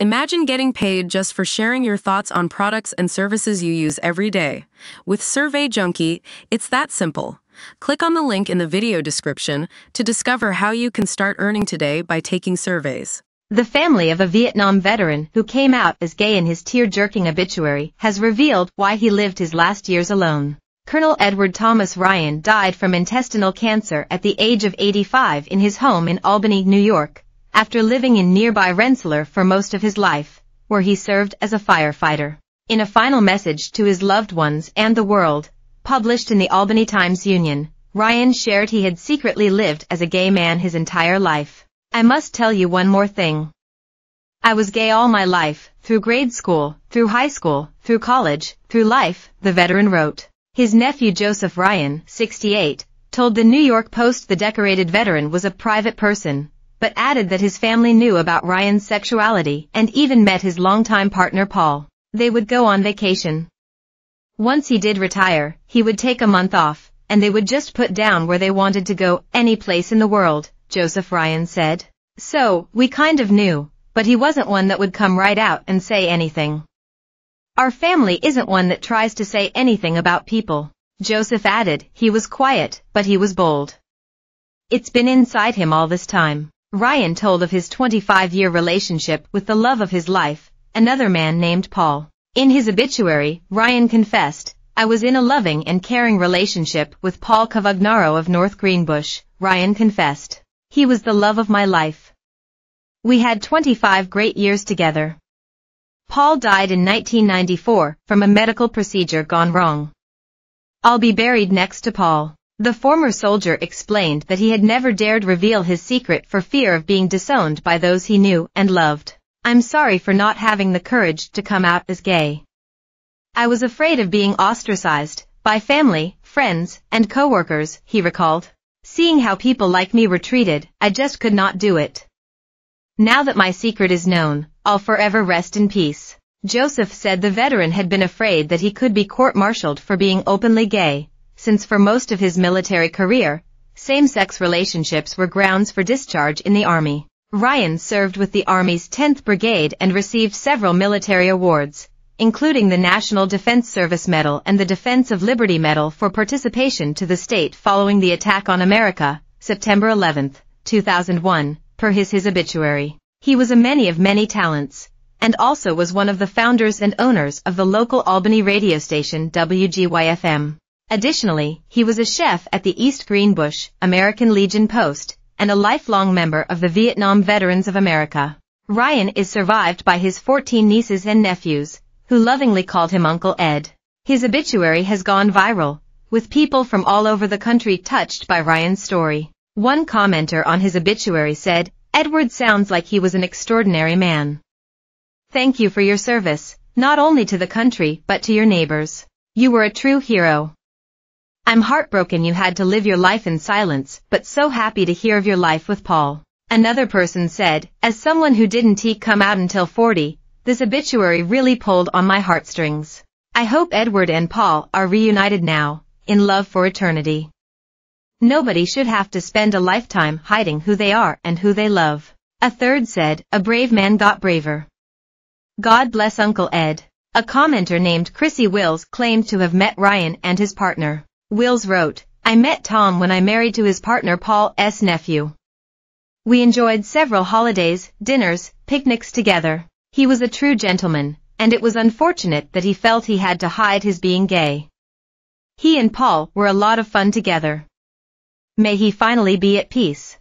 Imagine getting paid just for sharing your thoughts on products and services you use every day. With Survey Junkie, it's that simple. Click on the link in the video description to discover how you can start earning today by taking surveys. The family of a Vietnam veteran who came out as gay in his tear-jerking obituary has revealed why he lived his last years alone. Colonel Edward Thomas Ryan died from intestinal cancer at the age of 85 in his home in Albany, New York, after living in nearby Rensselaer for most of his life, where he served as a firefighter. In a final message to his loved ones and the world, published in the Albany Times Union, Ryan shared he had secretly lived as a gay man his entire life. I must tell you one more thing. I was gay all my life, through grade school, through high school, through college, through life, the veteran wrote. His nephew Joseph Ryan, 68, told the New York Post the decorated veteran was a private person, but added that his family knew about Ryan's sexuality and even met his longtime partner Paul. They would go on vacation. Once he did retire, he would take a month off, and they would just put down where they wanted to go, any place in the world, Joseph Ryan said. So, we kind of knew, but he wasn't one that would come right out and say anything. Our family isn't one that tries to say anything about people. Joseph added, he was quiet, but he was bold. It's been inside him all this time. Ryan told of his 25-year relationship with the love of his life, another man named Paul. In his obituary, Ryan confessed, I was in a loving and caring relationship with Paul Cavagnaro of North Greenbush, Ryan confessed. He was the love of my life. We had 25 great years together. Paul died in 1994 from a medical procedure gone wrong. I'll be buried next to Paul. The former soldier explained that he had never dared reveal his secret for fear of being disowned by those he knew and loved. I'm sorry for not having the courage to come out as gay. I was afraid of being ostracized by family, friends, and coworkers, he recalled. Seeing how people like me were treated, I just could not do it. Now that my secret is known, I'll forever rest in peace. Joseph said the veteran had been afraid that he could be court-martialed for being openly gay, since for most of his military career, same-sex relationships were grounds for discharge in the Army. Ryan served with the Army's 10th Brigade and received several military awards, including the National Defense Service Medal and the Defense of Liberty Medal for participation to the state following the attack on America, September 11, 2001, per his, his obituary. He was a many of many talents, and also was one of the founders and owners of the local Albany radio station WGYFM. Additionally, he was a chef at the East Greenbush, American Legion Post, and a lifelong member of the Vietnam Veterans of America. Ryan is survived by his 14 nieces and nephews, who lovingly called him Uncle Ed. His obituary has gone viral, with people from all over the country touched by Ryan's story. One commenter on his obituary said, Edward sounds like he was an extraordinary man. Thank you for your service, not only to the country but to your neighbors. You were a true hero. I'm heartbroken you had to live your life in silence, but so happy to hear of your life with Paul. Another person said, as someone who didn't come out until 40, this obituary really pulled on my heartstrings. I hope Edward and Paul are reunited now, in love for eternity. Nobody should have to spend a lifetime hiding who they are and who they love. A third said, a brave man got braver. God bless Uncle Ed. A commenter named Chrissy Wills claimed to have met Ryan and his partner. Wills wrote, I met Tom when I married to his partner Paul's nephew. We enjoyed several holidays, dinners, picnics together. He was a true gentleman, and it was unfortunate that he felt he had to hide his being gay. He and Paul were a lot of fun together. May he finally be at peace.